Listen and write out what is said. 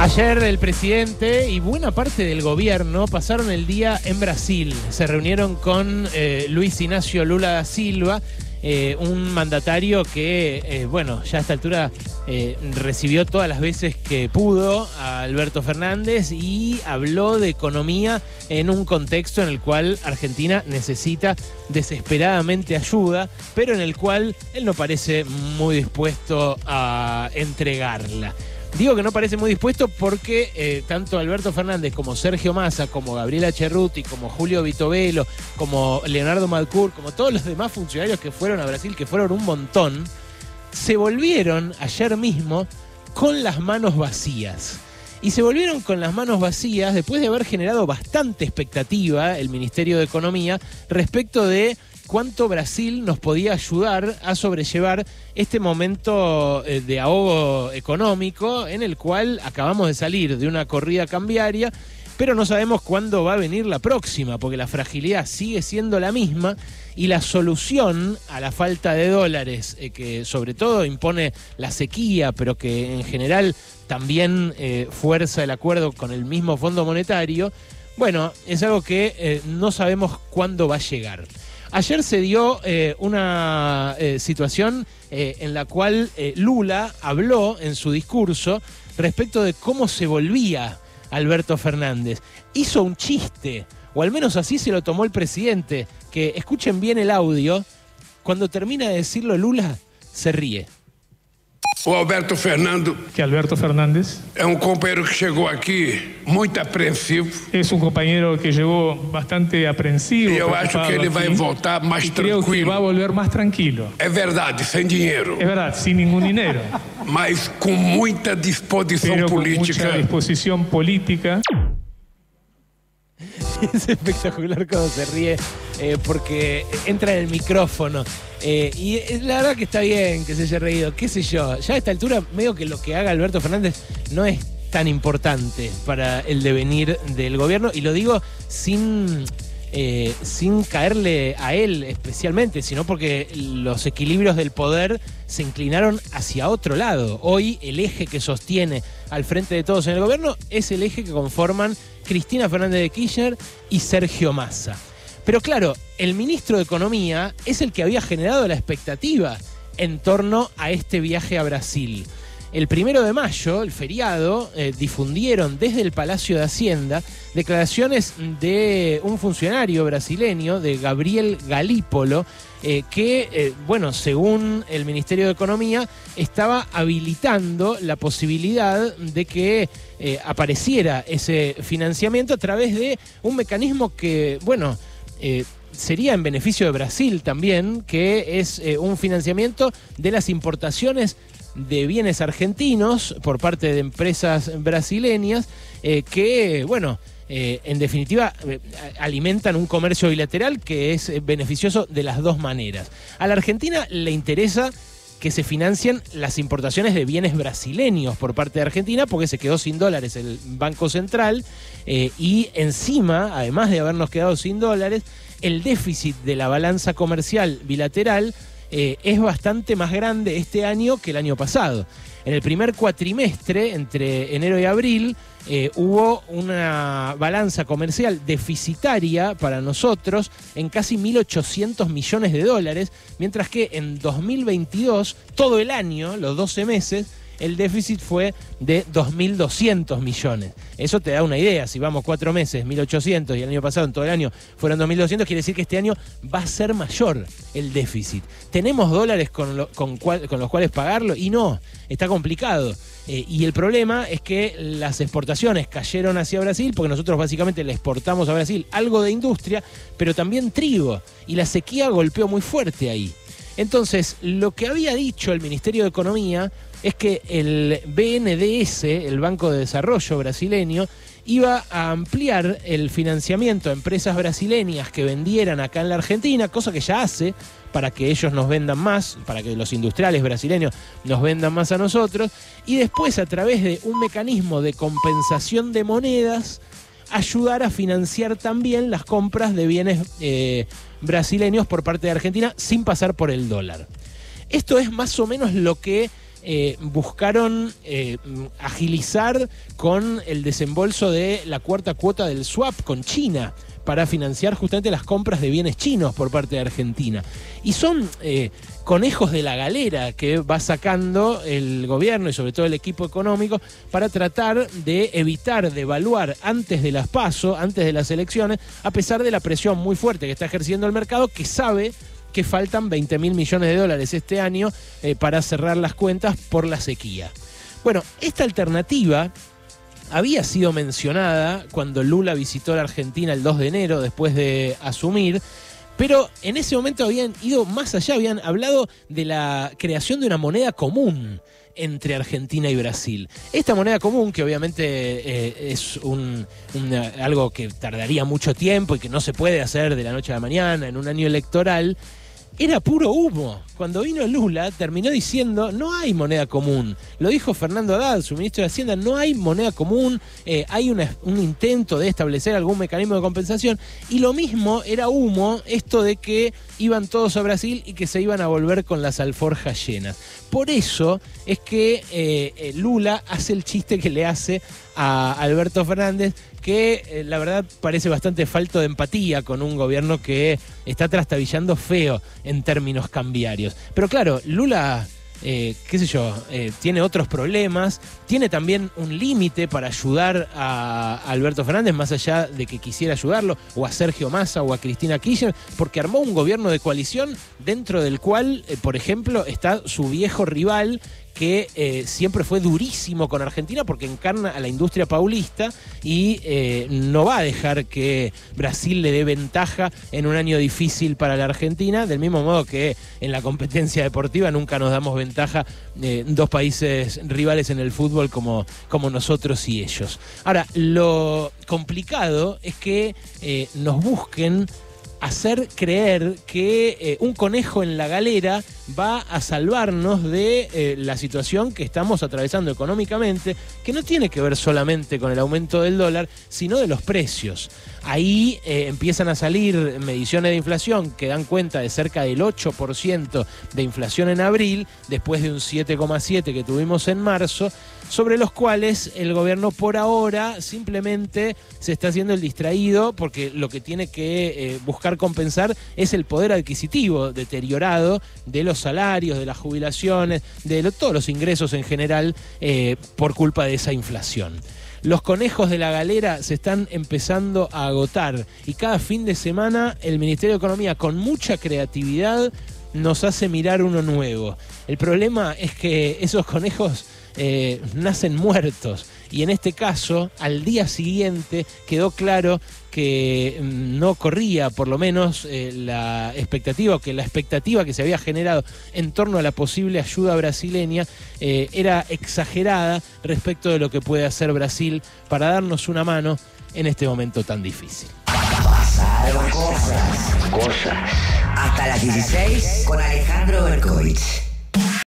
Ayer el presidente y buena parte del gobierno pasaron el día en Brasil. Se reunieron con eh, Luis Ignacio Lula da Silva, eh, un mandatario que, eh, bueno, ya a esta altura recibió todas las veces que pudo a Alberto Fernández y habló de economía en un contexto en el cual Argentina necesita desesperadamente ayuda, pero en el cual él no parece muy dispuesto a entregarla. Digo que no parece muy dispuesto porque eh, tanto Alberto Fernández como Sergio Massa, como Gabriela Cerruti, como Julio Vitovelo, como Leonardo Malcour, como todos los demás funcionarios que fueron a Brasil, que fueron un montón, se volvieron ayer mismo con las manos vacías. Y se volvieron con las manos vacías después de haber generado bastante expectativa el Ministerio de Economía respecto de cuánto Brasil nos podía ayudar a sobrellevar este momento eh, de ahogo económico en el cual acabamos de salir de una corrida cambiaria, pero no sabemos cuándo va a venir la próxima, porque la fragilidad sigue siendo la misma y la solución a la falta de dólares, eh, que sobre todo impone la sequía, pero que en general también eh, fuerza el acuerdo con el mismo Fondo Monetario, bueno, es algo que no sabemos cuándo va a llegar. Ayer se dio eh, una eh, situación eh, en la cual Lula habló en su discurso respecto de cómo se volvía Alberto Fernández. Hizo un chiste, o al menos así se lo tomó el presidente, que escuchen bien el audio, cuando termina de decirlo Lula, se ríe. O Alberto Fernando. Que Alberto Fernández. É um companheiro que chegou aqui muito apreensivo. É um companheiro que chegou bastante apreensivo. E eu acho que ele vai voltar mais e tranquilo. Creio que vai voltar mais tranquilo. É verdade, sem dinheiro. É verdade, sem nenhum dinheiro. Mas com muita disposição Pero política. Com muita disposição política. es espectacular cuando se ríe eh, porque entra en el micrófono. Eh, y la verdad que está bien que se haya reído, qué sé yo. Ya a esta altura, medio que lo que haga Alberto Fernández no es tan importante para el devenir del gobierno. Y lo digo sin eh, sin caerle a él especialmente, sino porque los equilibrios del poder se inclinaron hacia otro lado. Hoy el eje que sostiene al frente de todos en el gobierno es el eje que conforman Cristina Fernández de Kirchner y Sergio Massa. Pero claro, el ministro de Economía es el que había generado la expectativa en torno a este viaje a Brasil. El primero de mayo, el feriado, eh, difundieron desde el Palacio de Hacienda declaraciones de un funcionario brasileño, de Gabriel Galípolo, eh, que, eh, bueno, según el Ministerio de Economía, estaba habilitando la posibilidad de que apareciera ese financiamiento a través de un mecanismo que, bueno, sería en beneficio de Brasil también, que es un financiamiento de las importaciones de bienes argentinos por parte de empresas brasileñas eh, que, bueno, eh, en definitiva, eh, alimentan un comercio bilateral que es beneficioso de las dos maneras. A la Argentina le interesa que se financien las importaciones de bienes brasileños por parte de Argentina porque se quedó sin dólares el Banco Central y encima, además de habernos quedado sin dólares, el déficit de la balanza comercial bilateral eh, es bastante más grande este año que el año pasado. En el primer cuatrimestre, entre enero y abril, eh, hubo una balanza comercial deficitaria para nosotros en casi 1.800 millones de dólares, mientras que en 2022, todo el año, los 12 meses, el déficit fue de 2.200 millones. Eso te da una idea, si vamos cuatro meses, 1.800 y el año pasado en todo el año fueron 2.200, quiere decir que este año va a ser mayor el déficit. ¿Tenemos dólares con, con, los cuales pagarlo? Y no, está complicado. Eh, y el problema es que las exportaciones cayeron hacia Brasil, porque nosotros básicamente le exportamos a Brasil algo de industria, pero también trigo. Y la sequía golpeó muy fuerte ahí. Entonces, lo que había dicho el Ministerio de Economía es que el BNDS, el Banco de Desarrollo brasileño, iba a ampliar el financiamiento a empresas brasileñas que vendieran acá en la Argentina, cosa que ya hace para que ellos nos vendan más, para que los industriales brasileños nos vendan más a nosotros, y después a través de un mecanismo de compensación de monedas, ayudar a financiar también las compras de bienes eh, brasileños por parte de Argentina sin pasar por el dólar. Esto es más o menos lo que eh, buscaron eh, agilizar con el desembolso de la cuarta cuota del swap con China para financiar justamente las compras de bienes chinos por parte de Argentina. Y son eh, conejos de la galera que va sacando el gobierno y sobre todo el equipo económico para tratar de evitar devaluar antes de las pasos, antes de las elecciones, a pesar de la presión muy fuerte que está ejerciendo el mercado, que sabe que faltan 20 mil millones de dólares este año eh, para cerrar las cuentas por la sequía. Bueno, esta alternativa había sido mencionada cuando Lula visitó la Argentina el 2 de enero después de asumir, pero en ese momento habían ido más allá, habían hablado de la creación de una moneda común entre Argentina y Brasil. Esta moneda común, que obviamente eh, es un, algo que tardaría mucho tiempo y que no se puede hacer de la noche a la mañana en un año electoral, era puro humo. Cuando vino Lula terminó diciendo no hay moneda común. Lo dijo Fernando Haddad, su ministro de Hacienda, no hay moneda común, eh, hay un intento de establecer algún mecanismo de compensación. Y lo mismo era humo esto de que iban todos a Brasil y que se iban a volver con las alforjas llenas. Por eso es que eh, eh, Lula hace el chiste que le hace a Alberto Fernández que eh, la verdad parece bastante falto de empatía con un gobierno que está trastabillando feo en términos cambiarios. Pero claro, Lula eh, qué sé yo, eh, tiene otros problemas, tiene también un límite para ayudar a Alberto Fernández, más allá de que quisiera ayudarlo, o a Sergio Massa o a Cristina Kirchner, porque armó un gobierno de coalición dentro del cual, por ejemplo, está su viejo rival, que eh, siempre fue durísimo con Argentina porque encarna a la industria paulista y eh, no va a dejar que Brasil le dé ventaja en un año difícil para la Argentina, del mismo modo que en la competencia deportiva nunca nos damos ventaja eh, dos países rivales en el fútbol como, como nosotros y ellos. Ahora, lo complicado es que nos busquen hacer creer que un conejo en la galera va a salvarnos de eh, la situación que estamos atravesando económicamente, que no tiene que ver solamente con el aumento del dólar, sino de los precios. Ahí eh, empiezan a salir mediciones de inflación que dan cuenta de cerca del 8% de inflación en abril, después de un 7,7% que tuvimos en marzo, sobre los cuales el gobierno por ahora simplemente se está haciendo el distraído porque lo que tiene que eh, buscar compensar es el poder adquisitivo deteriorado de los salarios, de las jubilaciones, de todos los ingresos en general eh, por culpa de esa inflación. Los conejos de la galera se están empezando a agotar y cada fin de semana el Ministerio de Economía con mucha creatividad nos hace mirar uno nuevo. El problema es que esos conejos eh, nacen muertos. Y en este caso, al día siguiente quedó claro que mm, no corría por lo menos eh, la expectativa, que la expectativa que se había generado en torno a la posible ayuda brasileña eh, era exagerada respecto de lo que puede hacer Brasil para darnos una mano en este momento tan difícil. Cosas, cosas. Hasta las 16 con Alejandro Berkovich.